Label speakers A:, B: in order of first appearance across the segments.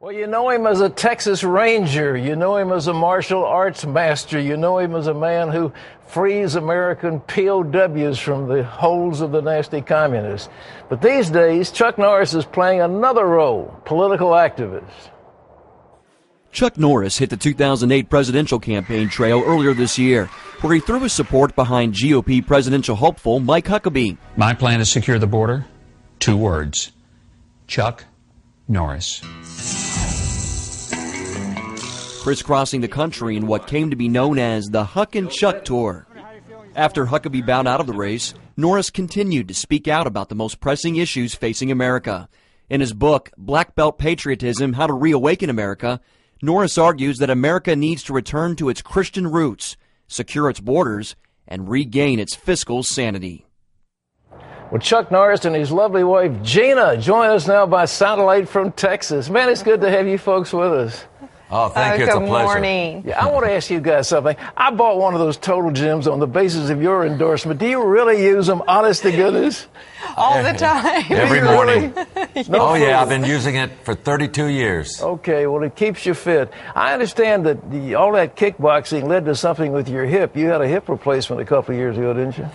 A: Well, you know him as a Texas Ranger. You know him as a martial arts master. You know him as a man who frees American POWs from the holes of the nasty communists. But these days, Chuck Norris is playing another role political activist.
B: Chuck Norris hit the 2008 presidential campaign trail earlier this year, where he threw his support behind GOP presidential hopeful Mike Huckabee.
C: My plan to secure the border two words Chuck Norris
B: crisscrossing the country in what came to be known as the Huck and Chuck Tour. After Huckabee bowed out of the race, Norris continued to speak out about the most pressing issues facing America. In his book, Black Belt Patriotism How to Reawaken America, Norris argues that America needs to return to its Christian roots, secure its borders, and regain its fiscal sanity.
A: Well, Chuck Norris and his lovely wife Gina join us now by satellite from Texas. Man, it's good to have you folks with us.
D: Oh, thank uh, you. It's
E: good
D: a pleasure.
E: morning.
A: Yeah, I want to ask you guys something. I bought one of those total gyms on the basis of your endorsement. Do you really use them, honest to goodness?
E: All the time.
D: Every morning. no oh, yeah. I've been using it for 32 years.
A: Okay. Well, it keeps you fit. I understand that the, all that kickboxing led to something with your hip. You had a hip replacement a couple of years ago, didn't you?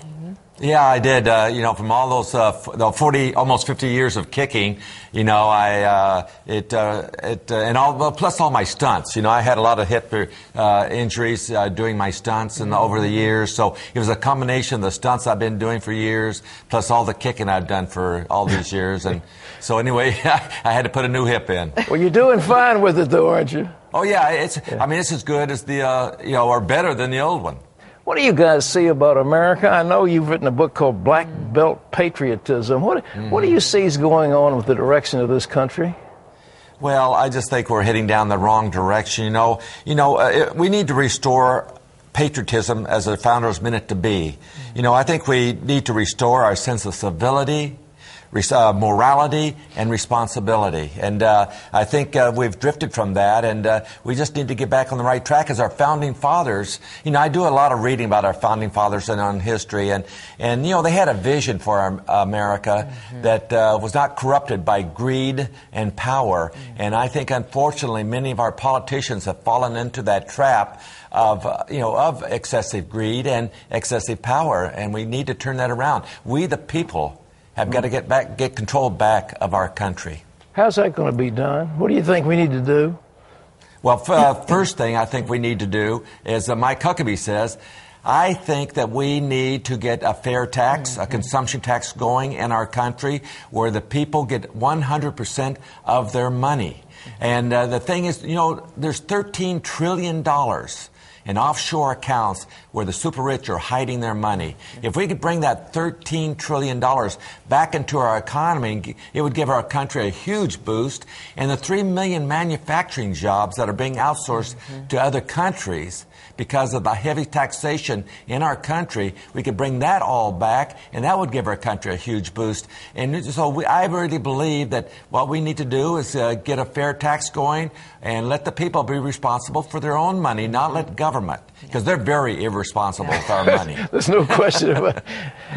D: Yeah, I did. Uh, you know, from all those uh, f- 40, almost 50 years of kicking, you know, I uh, it uh, it uh, and all plus all my stunts. You know, I had a lot of hip uh, injuries doing my stunts and over the years. So it was a combination of the stunts I've been doing for years, plus all the kicking I've done for all these years. And so anyway, I had to put a new hip in.
A: Well, you're doing fine with it, though, aren't you?
D: Oh yeah, it's. Yeah. I mean, it's as good as the you know, or better than the old one.
A: What do you guys see about America? I know you've written a book called Black Belt Patriotism. What, mm-hmm. what do you see is going on with the direction of this country?
D: Well, I just think we're heading down the wrong direction. You know, you know, uh, we need to restore patriotism as the founders meant it to be. You know, I think we need to restore our sense of civility, uh, morality and responsibility. And uh, I think uh, we've drifted from that, and uh, we just need to get back on the right track as our founding fathers. You know, I do a lot of reading about our founding fathers and on history, and, and you know, they had a vision for our, America mm-hmm. that uh, was not corrupted by greed and power. Mm-hmm. And I think, unfortunately, many of our politicians have fallen into that trap of uh, you know of excessive greed and excessive power, and we need to turn that around. We, the people, have got to get back, get control back of our country.
A: How's that going to be done? What do you think we need to do?
D: Well, f- uh, first thing I think we need to do is uh, Mike Huckabee says, I think that we need to get a fair tax, mm-hmm. a consumption tax going in our country where the people get 100% of their money. And uh, the thing is, you know, there's $13 trillion in offshore accounts where the super rich are hiding their money. If we could bring that $13 trillion back into our economy, it would give our country a huge boost. And the 3 million manufacturing jobs that are being outsourced mm-hmm. to other countries because of the heavy taxation in our country, we could bring that all back, and that would give our country a huge boost. And so we, I really believe that what we need to do is uh, get a fair tax going and let the people be responsible for their own money, not let government because they're very irresponsible with our money.
A: There's no question about it.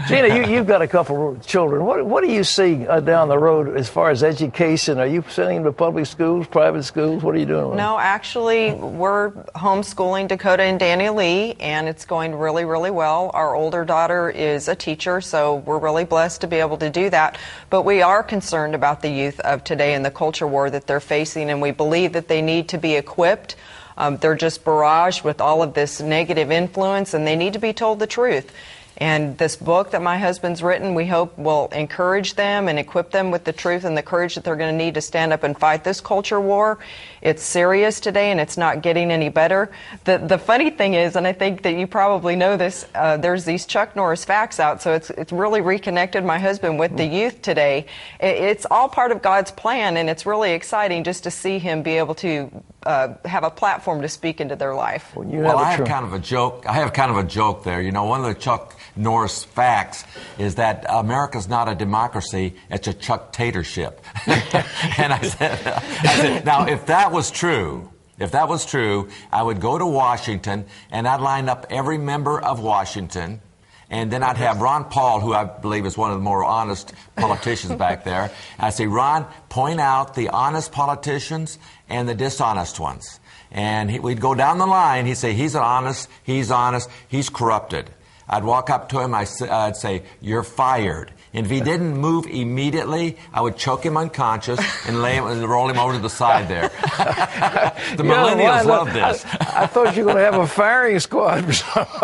A: Gina, you, have got a couple of children. What, what do you see uh, down the road as far as education? Are you sending them to public schools, private schools? What are you doing?
E: No, actually, we're homeschooling Dakota and Danilee, and it's going really, really well. Our older daughter is a teacher, so we're really blessed to be able to do that. But we are concerned about the youth of today and the culture war that they're facing, and we believe that they need to be equipped um, they're just barraged with all of this negative influence, and they need to be told the truth. And this book that my husband's written, we hope will encourage them and equip them with the truth and the courage that they're going to need to stand up and fight this culture war. It's serious today and it's not getting any better. The, the funny thing is, and I think that you probably know this, uh, there's these Chuck Norris facts out, so it's, it's really reconnected my husband with the youth today. It's all part of God's plan and it's really exciting just to see him be able to uh, have a platform to speak into their life.
D: Well, well have I have kind of a joke. I have kind of a joke there. You know, one of the Chuck Norris facts is that America's not a democracy; it's a Chuck Tatership. and I said, I said, now if that was true. If that was true, I would go to Washington and I'd line up every member of Washington And then I'd have Ron Paul, who I believe is one of the more honest politicians back there. I'd say, Ron, point out the honest politicians and the dishonest ones. And he, we'd go down the line. He'd say, he's an honest, he's honest, he's corrupted. I'd walk up to him, I'd say, You're fired. And if he didn't move immediately, I would choke him unconscious and lay him and roll him over to the side there. the
A: You
D: millennials
A: why-
D: love this.
A: I, I thought you were going to have a firing squad or something.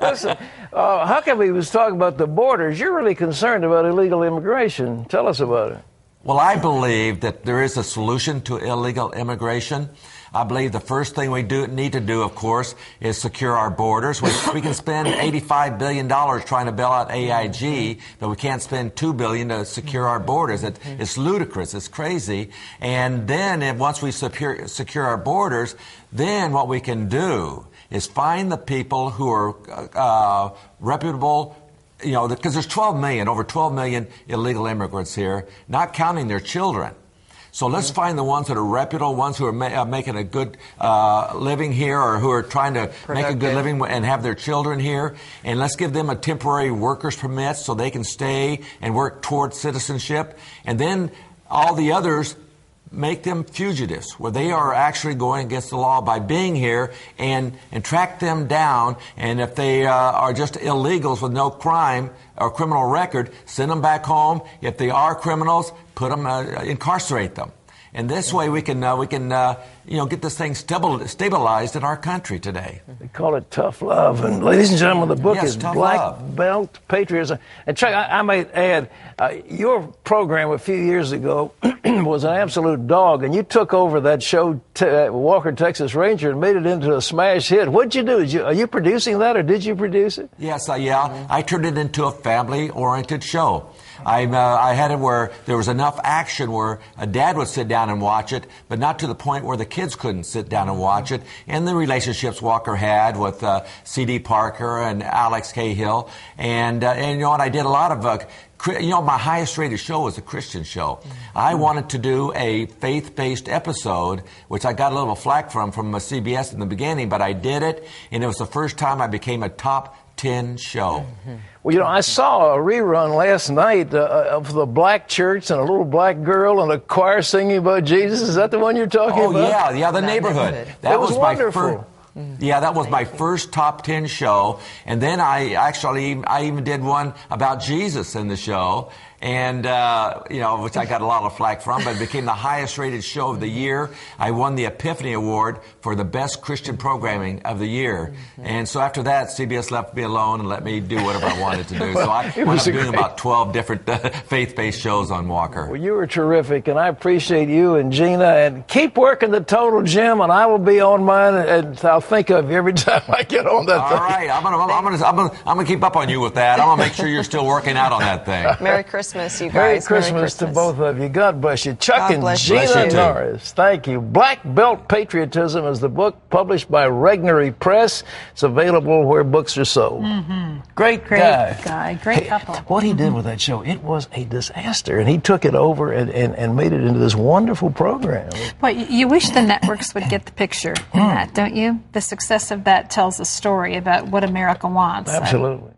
A: Listen, uh, Huckabee was talking about the borders. You're really concerned about illegal immigration. Tell us about it.
D: Well, I believe that there is a solution to illegal immigration. I believe the first thing we do need to do, of course, is secure our borders. We, we can spend $85 billion trying to bail out AIG, but we can't spend 2 billion to secure our borders. It, it's ludicrous. It's crazy. And then if, once we secure, secure our borders, then what we can do is find the people who are uh, reputable, you know, because there's 12 million, over 12 million illegal immigrants here, not counting their children. So let's find the ones that are reputable, ones who are ma- uh, making a good uh, living here or who are trying to make a good living and have their children here. And let's give them a temporary workers permit so they can stay and work towards citizenship. And then all the others, make them fugitives, where they are actually going against the law by being here and, and track them down. And if they uh, are just illegals with no crime or criminal record, send them back home. If they are criminals, put them, uh, incarcerate them. And this way we can, uh, we can uh, you know, get this thing stabilized in our country today.
A: They call it tough love. And ladies and gentlemen, the book
D: Yes,
A: is Black
D: Love.
A: Belt Patriotism. And Chuck, I, I might add, uh, your program a few years ago was an absolute dog, and you took over that show, t- uh, Walker Texas Ranger, and made it into a smash hit. What'd you do? Did you, are you producing that, or did you produce it?
D: Yes, uh, yeah. I turned it into a family-oriented show. I, uh, I had it where there was enough action where a dad would sit down and watch it, but not to the point where the kids couldn't sit down and watch it. And the relationships Walker had with uh, C.D. Parker and Alex Cahill, and uh, and you know what? I did a lot of. Uh, you know, my highest rated show was a Christian show. I wanted to do a faith based episode, which I got a little flack from from uh, CBS in the beginning, but I did it, and it was the first time I became a top 10 show.
A: Well, you know, I saw a rerun last night uh, of the black church and a little black girl and a choir singing about Jesus. Is that the one you're talking
D: Oh
A: about?
D: yeah, yeah, the
E: That
D: neighborhood.
E: neighborhood.
D: That
A: It was
D: my
A: wonderful.
D: first. Yeah, that was my first top ten show, and then I actually I even did one about Jesus in the show, and uh, you know which I got a lot of flack from, but it became the highest rated show of the year. I won the Epiphany Award for the best Christian programming of the year, and so after that, CBS left me alone and let me do whatever I wanted to do. So I
A: It
D: wound
A: was
D: up doing
A: great-
D: about twelve different uh, faith-based shows on Walker.
A: Well, you were terrific, and I appreciate you and Gina. And keep working the Total Gym, and I will be on mine, and I'll think of you every time I get on that
D: All
A: thing.
D: right, I'm gonna, I'm gonna, I'm gonna, I'm gonna keep up on you with that. I'm gonna make sure you're still working out on that thing.
E: Merry Christmas, you guys.
A: Merry Christmas, to both of you. God bless you. Chuck
E: God
A: and
E: bless
A: Gina
E: you.
D: Bless you too.
A: Norris. Thank you. Black Belt Patriotism is the book published by Regnery Press. It's available where books are sold. Mm-hmm. Great,
F: Great
A: guy.
F: guy. Great
A: Hey,
F: couple.
A: What he did mm-hmm. with that show, it was a disaster. And he took it over and, and, and made it into this wonderful program.
F: Well, you wish the networks would get the picture in hmm. that, don't you? The success of that tells a story about what America wants.
A: Absolutely.